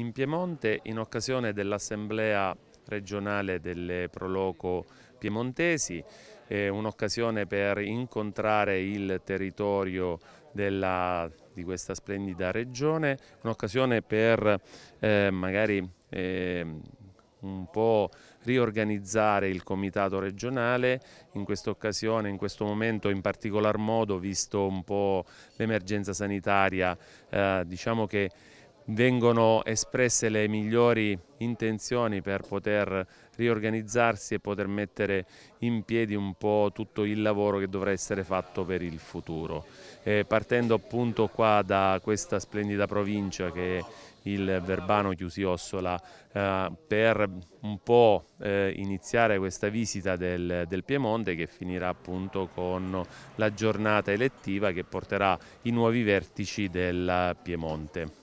in Piemonte in occasione dell'assemblea regionale delle Proloco piemontesi, un'occasione per incontrare il territorio della, di questa splendida regione, un'occasione per eh, magari eh, un po' riorganizzare il comitato regionale, in questa occasione, in questo momento in particolar modo, visto un po' l'emergenza sanitaria, eh, diciamo che vengono espresse le migliori intenzioni per poter riorganizzarsi e poter mettere in piedi un po' tutto il lavoro che dovrà essere fatto per il futuro. Eh, partendo appunto qua da questa splendida provincia che è il Verbano Chiusiossola eh, per un po' eh, iniziare questa visita del, del, Piemonte che finirà appunto con la giornata elettiva che porterà i nuovi vertici del Piemonte.